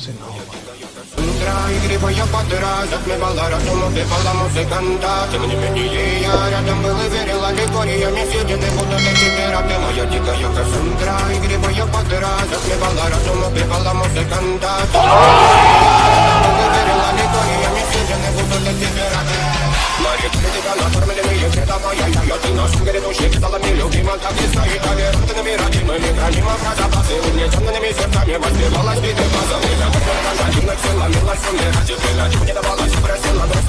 Утро игриво я под разок не была разум убивала музыканта Тем не менее я рядом был и верила Викториями Сидины будут эти пираты Моя дикая Кассандра Игриво я под разок не была разум убивала музыканта Тем не верила Викториями Сидины будут эти пираты Морит критика на формуле мы их это моя Я ты на шум горит уши кидала мне любимым Так и стоит, наверное, ты номер один Мы не храним образа corazón, deja yo te la lluvia, la bala, yo